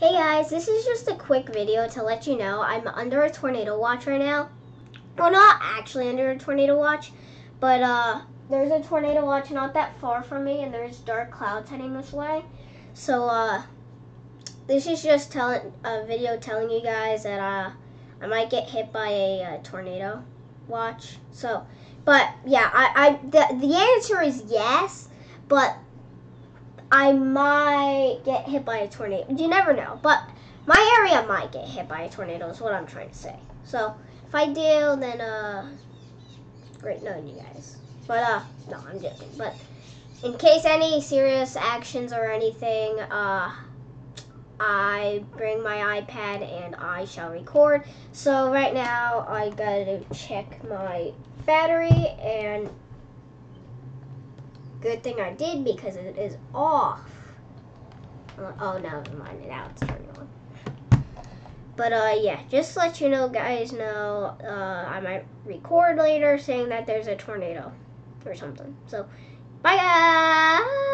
Hey guys, this is just a quick video to let you know I'm under a tornado watch right now. Well, not actually under a tornado watch, but uh, there's a tornado watch not that far from me, and there's dark clouds heading this way. So uh, this is just telling a video telling you guys that uh, I might get hit by a, uh tornado watch. So, but yeah, I, I the the answer is yes, but I might get hit by a tornado. You never know, but my area might get hit by a tornado is what I'm trying to say. So if I do, then uh, great knowing you guys. But uh, no, I'm joking. But in case any serious actions or anything, uh, I bring my iPad and I shall record. So right now I gotta check my battery and Good thing I did because it is off. Oh, no, never mind. Now it's turning on. But, uh, yeah, just let you know, guys know, uh, I might record later saying that there's a tornado or something. So, bye, guys!